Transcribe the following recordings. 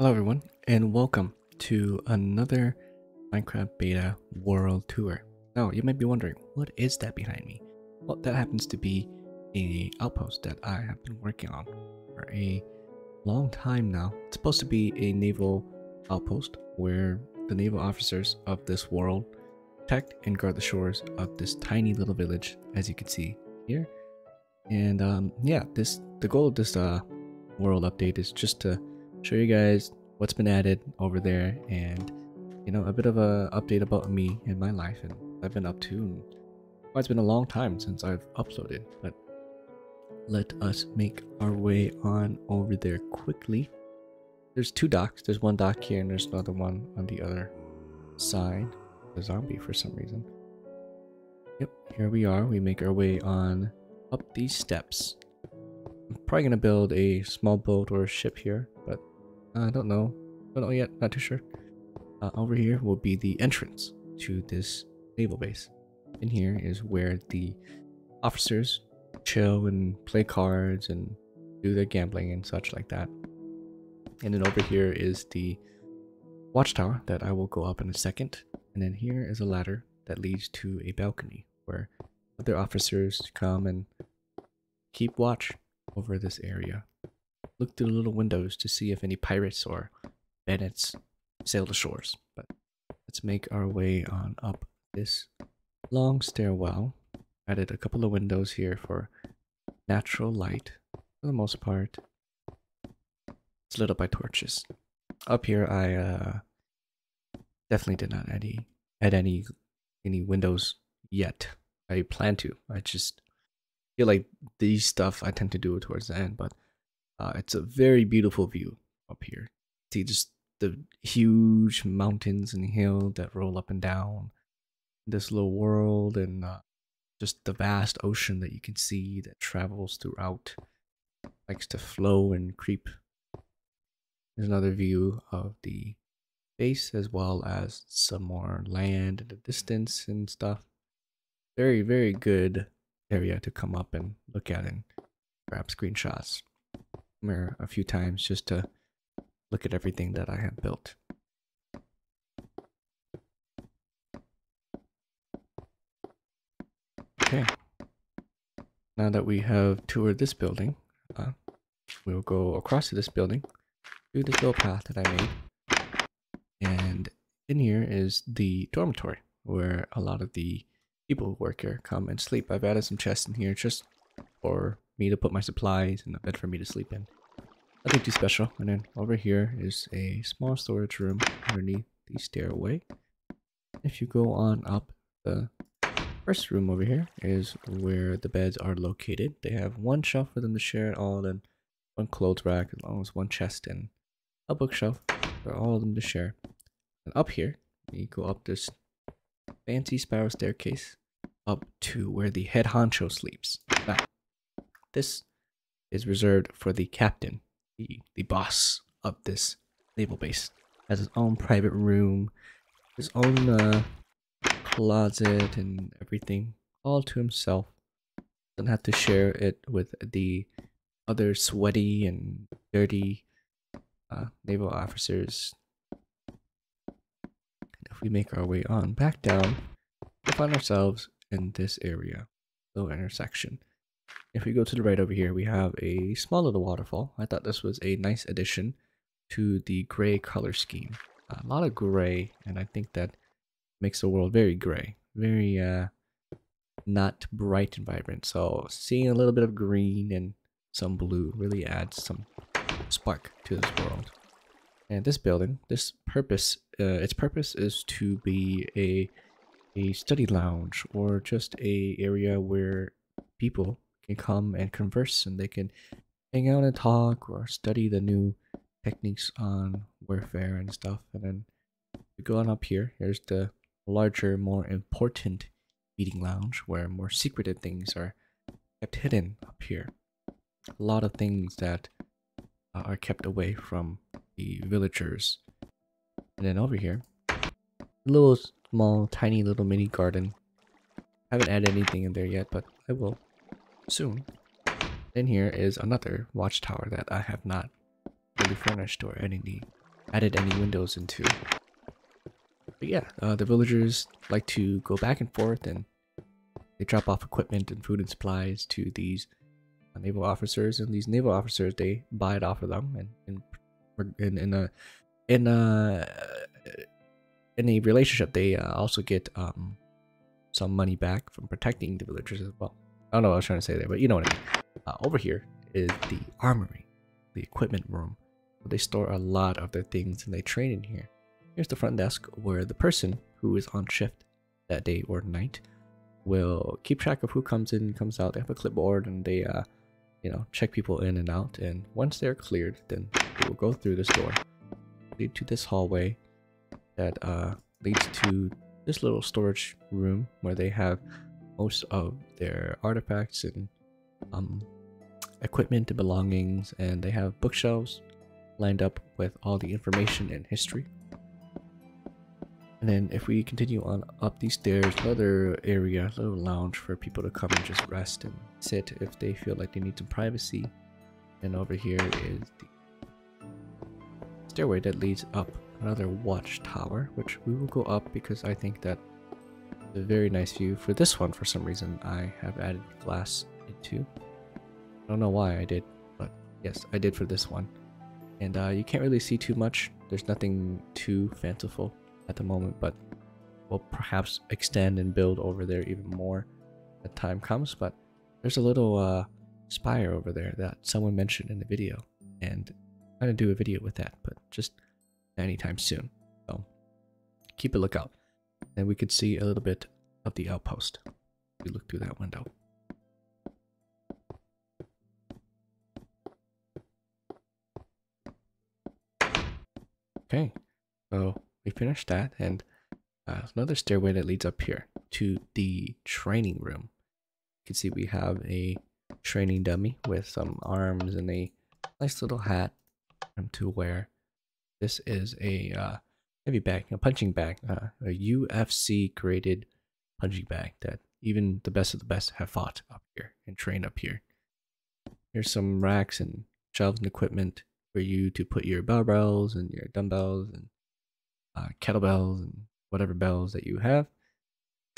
Hello everyone and welcome to another Minecraft Beta World Tour. Now you might be wondering, what is that behind me? Well, that happens to be a outpost that I have been working on for a long time now. It's supposed to be a naval outpost where the naval officers of this world protect and guard the shores of this tiny little village, as you can see here. And um, yeah, this the goal of this uh, world update is just to show you guys what's been added over there and you know a bit of a update about me and my life and I've been up to and well, it's been a long time since I've uploaded but let us make our way on over there quickly. There's two docks. There's one dock here and there's another one on the other side. The zombie for some reason. Yep here we are. We make our way on up these steps. I'm probably gonna build a small boat or a ship here but I don't know. Don't know yet. Not too sure. Uh, over here will be the entrance to this naval base. In here is where the officers chill and play cards and do their gambling and such like that. And then over here is the watchtower that I will go up in a second. And then here is a ladder that leads to a balcony where other officers come and keep watch over this area look through the little windows to see if any pirates or bandits sail the shores. But let's make our way on up this long stairwell. Added a couple of windows here for natural light for the most part. It's lit up by torches. Up here, I uh, definitely did not add any, add any any windows yet. I plan to. I just feel like these stuff I tend to do towards the end, but uh, it's a very beautiful view up here. See just the huge mountains and hill that roll up and down this little world and uh, just the vast ocean that you can see that travels throughout likes to flow and creep. There's another view of the base as well as some more land in the distance and stuff. Very very good area to come up and look at and grab screenshots mirror a few times just to look at everything that I have built. Okay. Now that we have toured this building, uh, we'll go across to this building through this little path that I made. And in here is the dormitory where a lot of the people who work here come and sleep. I've added some chests in here just for me to put my supplies and a bed for me to sleep in. Nothing too special. And then over here is a small storage room underneath the stairway. If you go on up, the first room over here is where the beds are located. They have one shelf for them to share all, and one clothes rack, as long as one chest and a bookshelf for all of them to share. And up here, you go up this fancy spiral staircase up to where the head honcho sleeps. Now, this is reserved for the captain, the, the boss of this naval base. Has his own private room, his own uh, closet and everything, all to himself. Doesn't have to share it with the other sweaty and dirty uh, naval officers. if we make our way on back down, we find ourselves in this area, little intersection. If we go to the right over here, we have a small little waterfall. I thought this was a nice addition to the gray color scheme. A lot of gray, and I think that makes the world very gray. Very, uh, not bright and vibrant. So seeing a little bit of green and some blue really adds some spark to this world. And this building, this purpose, uh, its purpose is to be a a study lounge or just a area where people can come and converse and they can hang out and talk or study the new techniques on warfare and stuff. And then we go on up here. Here's the larger, more important meeting lounge where more secretive things are kept hidden up here. A lot of things that uh, are kept away from the villagers. And then over here, a little small, tiny little mini garden. I haven't added anything in there yet, but I will soon. Then here is another watchtower that I have not fully furnished or any added any windows into. But yeah, uh, the villagers like to go back and forth and they drop off equipment and food and supplies to these uh, naval officers, and these naval officers they buy it off of them, and in in, in a in a in a relationship they uh, also get um some money back from protecting the villagers as well. I don't know what I was trying to say there, but you know what I mean. Uh, over here is the armory, the equipment room. They store a lot of their things and they train in here. Here's the front desk where the person who is on shift that day or night will keep track of who comes in and comes out. They have a clipboard and they, uh, you know, check people in and out. And once they're cleared, then they will go through this door, lead to this hallway that uh, leads to this little storage room where they have most of their artifacts and um, equipment and belongings, and they have bookshelves lined up with all the information and history. And then if we continue on up these stairs, another area, a little lounge for people to come and just rest and sit if they feel like they need some privacy. And over here is the stairway that leads up another watchtower, which we will go up because I think that a very nice view. For this one, for some reason, I have added glass into. I don't know why I did, but yes, I did for this one. And uh, you can't really see too much. There's nothing too fanciful at the moment, but we'll perhaps extend and build over there even more as time comes. But there's a little uh, spire over there that someone mentioned in the video, and I'm gonna do a video with that, but just anytime soon. So keep a lookout. And we could see a little bit of the outpost. We look through that window. Okay, so we finished that, and uh, another stairway that leads up here to the training room. You can see we have a training dummy with some arms and a nice little hat to wear. This is a uh, heavy bag, a punching bag, uh, a UFC graded punching bag that even the best of the best have fought up here and trained up here. Here's some racks and shelves and equipment for you to put your barbells and your dumbbells and uh, kettlebells and whatever bells that you have.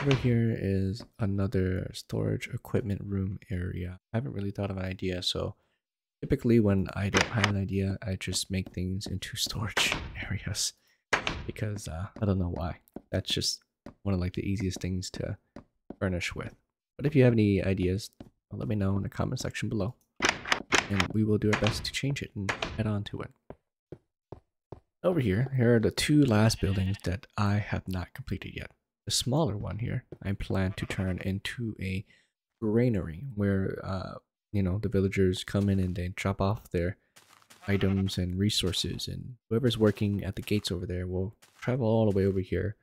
Over here is another storage equipment room area. I haven't really thought of an idea, so typically when I don't have an idea, I just make things into storage areas because uh, I don't know why. That's just one of like the easiest things to furnish with. But if you have any ideas, let me know in the comment section below and we will do our best to change it and head on to it. Over here, here are the two last buildings that I have not completed yet. The smaller one here, I plan to turn into a granary where, uh, you know, the villagers come in and they drop off their items and resources and whoever's working at the gates over there will travel all the way over here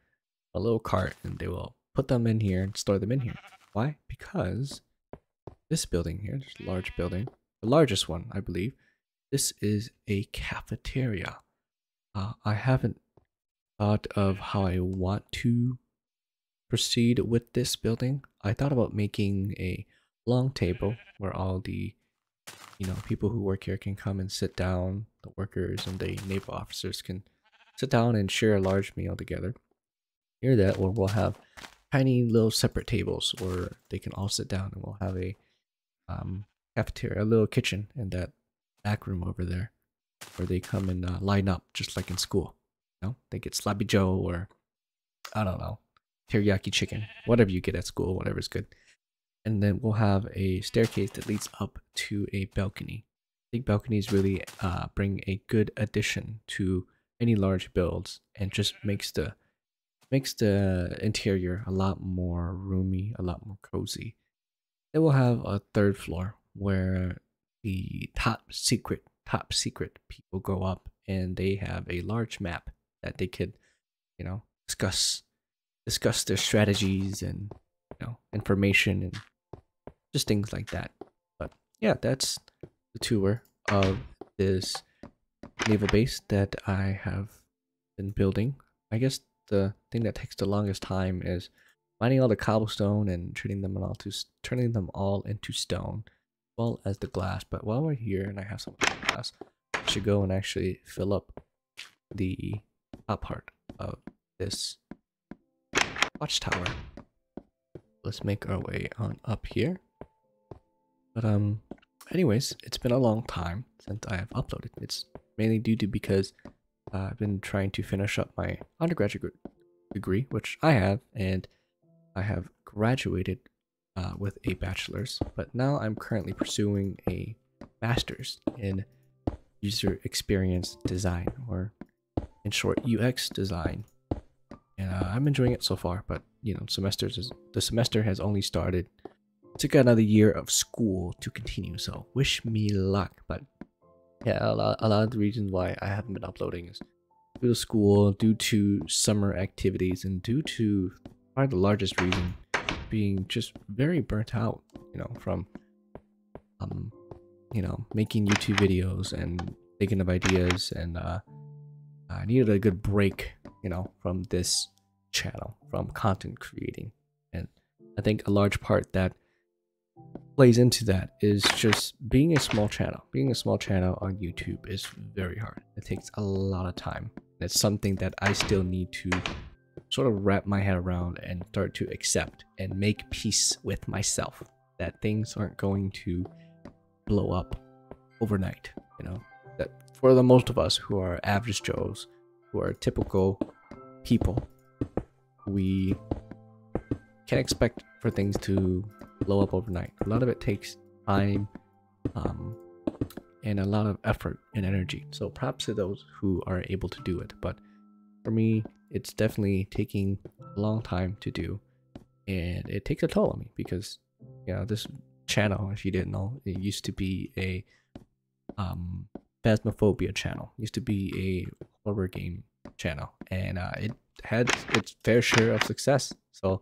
a little cart and they will put them in here and store them in here. Why? Because this building here this large building the largest one i believe this is a cafeteria. Uh, i haven't thought of how i want to proceed with this building. I thought about making a long table where all the you know, people who work here can come and sit down, the workers and the naval officers can sit down and share a large meal together. Hear that, or we'll have tiny little separate tables, or they can all sit down and we'll have a um, cafeteria, a little kitchen in that back room over there, where they come and uh, line up just like in school. You know, they get sloppy Joe or I don't know, teriyaki chicken, whatever you get at school, whatever's good and then we'll have a staircase that leads up to a balcony. I think balconies really uh, bring a good addition to any large builds and just makes the makes the interior a lot more roomy, a lot more cozy. Then we'll have a third floor where the top secret top secret people go up and they have a large map that they could, you know, discuss discuss their strategies and you know information and just things like that. But yeah, that's the tour of this naval base that I have been building. I guess the thing that takes the longest time is mining all the cobblestone and turning them all to turning them all into stone, as well as the glass. But while we're here and I have some glass, I should go and actually fill up the top part of this watchtower. Let's make our way on up here. But um, anyways, it's been a long time since I have uploaded. It's mainly due to because uh, I've been trying to finish up my undergraduate degree, which I have, and I have graduated uh, with a bachelor's. But now I'm currently pursuing a master's in user experience design, or in short, UX design. And uh, I'm enjoying it so far, but you know, semesters is the semester has only started. Took another year of school to continue, so wish me luck. But yeah, a lot, a lot of the reasons why I haven't been uploading is due to school, due to summer activities, and due to probably the largest reason being just very burnt out, you know, from um, you know, making YouTube videos and thinking of ideas, and uh, I needed a good break, you know, from this channel, from content creating, and I think a large part that plays into that is just being a small channel. Being a small channel on YouTube is very hard. It takes a lot of time. It's something that I still need to sort of wrap my head around and start to accept and make peace with myself that things aren't going to blow up overnight. You know, that for the most of us who are average Joes, who are typical people, we can expect for things to blow up overnight. A lot of it takes time um, and a lot of effort and energy. So props to those who are able to do it. But for me, it's definitely taking a long time to do. And it takes a toll on me because, you know, this channel, if you didn't know, it used to be a um, Phasmophobia channel. It used to be a horror game channel. And uh, it had its fair share of success. So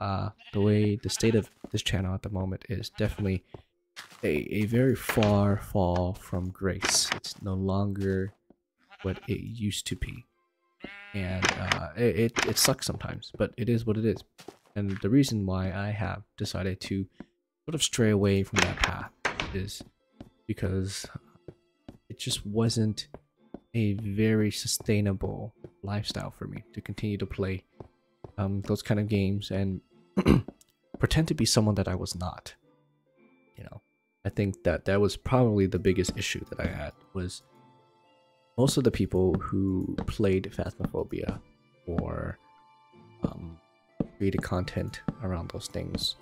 uh, the way the state of this channel at the moment is definitely a, a very far fall from grace. It's no longer what it used to be. And uh, it, it, it sucks sometimes, but it is what it is. And the reason why I have decided to sort of stray away from that path is because it just wasn't a very sustainable lifestyle for me to continue to play um, those kind of games and pretend to be someone that I was not. You know, I think that that was probably the biggest issue that I had was most of the people who played Phasmophobia or um, created content around those things,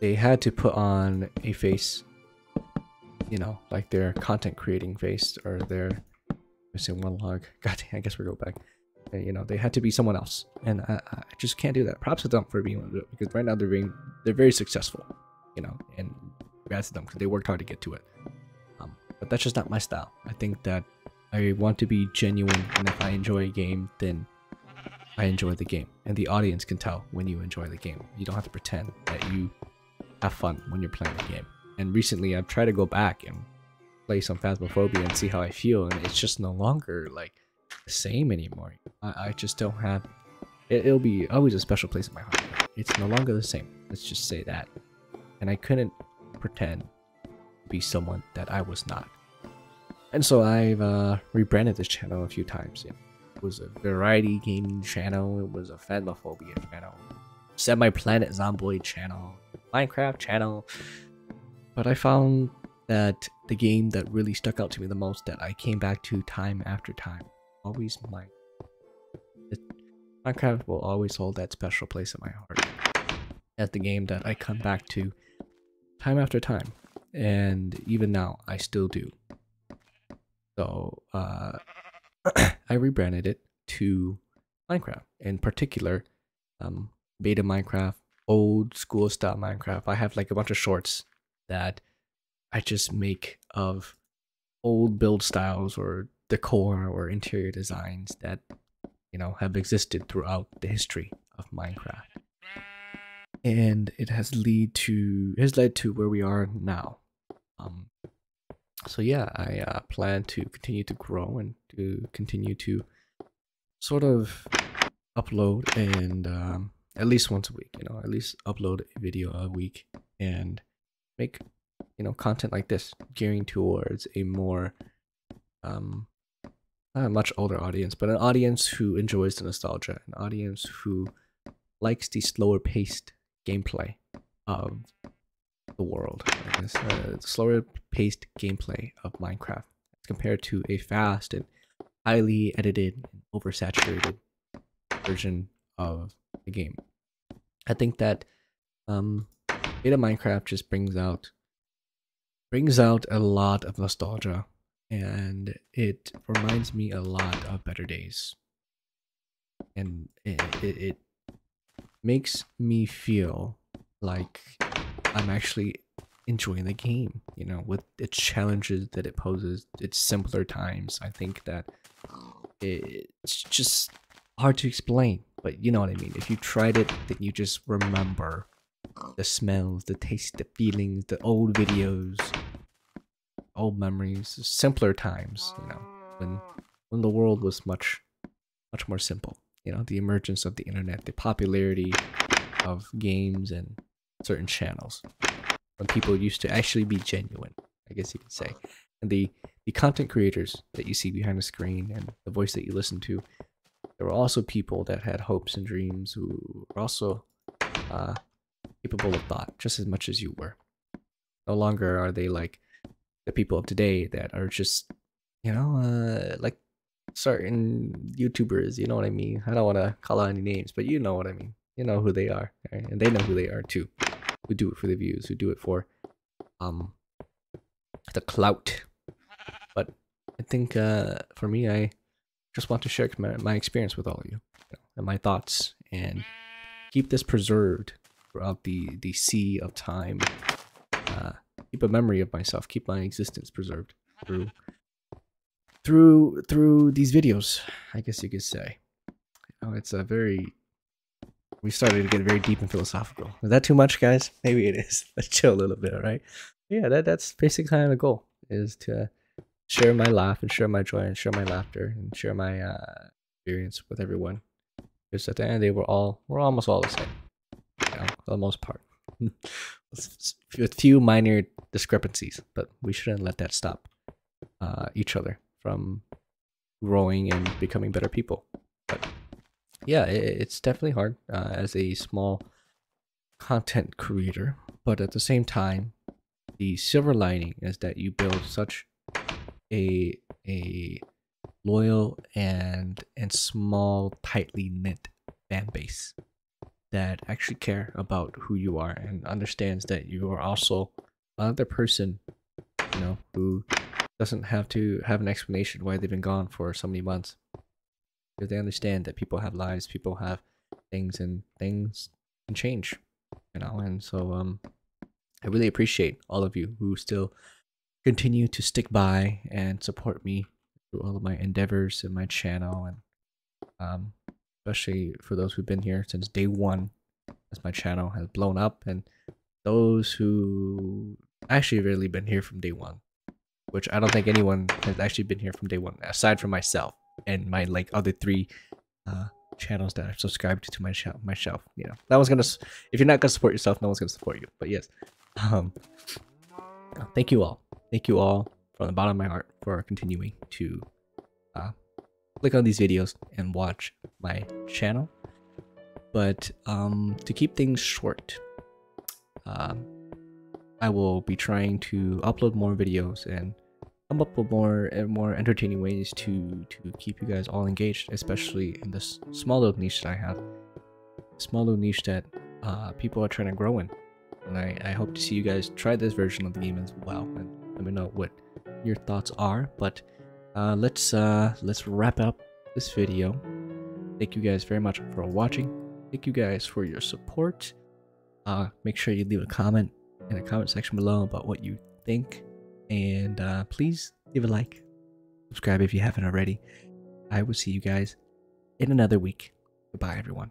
they had to put on a face, you know, like their content creating face or their missing one log. God, I guess we go back you know they had to be someone else. And I, I just can't do that. Props to them for being because right now they're being they're very successful you know and congrats to them because they worked hard to get to it. Um, but that's just not my style. I think that i want to be genuine and if i enjoy a game then i enjoy the game. And the audience can tell when you enjoy the game. You don't have to pretend that you have fun when you're playing the game. And recently i've tried to go back and play some phasmophobia and see how i feel and it's just no longer like same anymore. I, I just don't have. It, it'll be always a special place in my heart. It's no longer the same. Let's just say that. And I couldn't pretend to be someone that I was not. And so I've uh, rebranded this channel a few times. It was a variety gaming channel. It was a Phasmophobia channel. Semi Planet Zomboid channel. Minecraft channel. But I found that the game that really stuck out to me the most that I came back to time after time always mine. Minecraft will always hold that special place in my heart. At the game that I come back to time after time. And even now, I still do. So, uh, I rebranded it to Minecraft. In particular, um, beta Minecraft, old school style Minecraft. I have like a bunch of shorts that I just make of old build styles or decor or interior designs that you know have existed throughout the history of Minecraft. And it has lead to has led to where we are now. Um so yeah, I uh, plan to continue to grow and to continue to sort of upload and um, at least once a week, you know, at least upload a video a week and make you know content like this gearing towards a more um not a much older audience, but an audience who enjoys the nostalgia, an audience who likes the slower paced gameplay of the world. I guess, uh, slower paced gameplay of Minecraft as compared to a fast and highly edited, oversaturated version of the game. I think that um, Beta Minecraft just brings out brings out a lot of nostalgia, and it reminds me a lot of better days, and it, it, makes me feel like I'm actually enjoying the game, you know, with its challenges that it poses, its simpler times. I think that it's just hard to explain, but you know what I mean. If you tried it, then you just remember the smells, the taste, the feelings, the old videos, old memories, simpler times, you know, when when the world was much much more simple. You know, the emergence of the internet, the popularity of games and certain channels when people used to actually be genuine, I guess you could say. And the the content creators that you see behind the screen and the voice that you listen to, there were also people that had hopes and dreams who were also uh, capable of thought just as much as you were. No longer are they like the people of today that are just, you know, uh, like certain YouTubers, you know what I mean? I don't want to call out any names, but you know what I mean. You know who they are, right? and they know who they are too who do it for the views, who do it for um the clout. But I think uh, for me, I just want to share my, my experience with all of you, you know, and my thoughts, and keep this preserved throughout the the sea of time. Uh, keep a memory of myself, keep my existence preserved through through through these videos. I guess you could say. Know, it's a very we started to get very deep and philosophical. Is that too much, guys? Maybe it is. Let's chill a little bit, all right? Yeah, that that's basically kind of the goal is to share my laugh and share my joy and share my laughter and share my uh, experience with everyone. Because at the end of the day, we're all we're almost all the same, you know, for the most part, with few minor discrepancies. But we shouldn't let that stop uh, each other from growing and becoming better people. But yeah, it, it's definitely hard uh, as a small content creator, but at the same time, the silver lining is that you build such a a loyal and and small, tightly knit fan base that actually care about who you are and understands that you are also another person, you know, who doesn't have to have an explanation why they've been gone for so many months because they understand that people have lives, people have things, and things can change, you know. And so, um, I really appreciate all of you who still continue to stick by and support me through all of my endeavors in my channel, and um, especially for those who've been here since day one, as my channel has blown up, and those who actually really been here from day one, which I don't think anyone has actually been here from day one aside from myself and my like other three uh, channels that I've subscribed to my shelf. My shelf, you know, that was gonna. If you're not gonna support yourself, no one's gonna support you. But yes, um, thank you all. Thank you all from the bottom of my heart for continuing to click on these videos and watch my channel. But um, to keep things short, um, I will be trying to upload more videos and come up with more and more entertaining ways to to keep you guys all engaged, especially in this small little niche that I have, small little niche that uh, people are trying to grow in. And I, I hope to see you guys try this version of the game as well, and let me know what your thoughts are. But uh, let's uh, let's wrap up this video. Thank you guys very much for watching. Thank you guys for your support. Uh, make sure you leave a comment in the comment section below about what you think and uh, please leave a like, subscribe if you haven't already. I will see you guys in another week. Goodbye, everyone.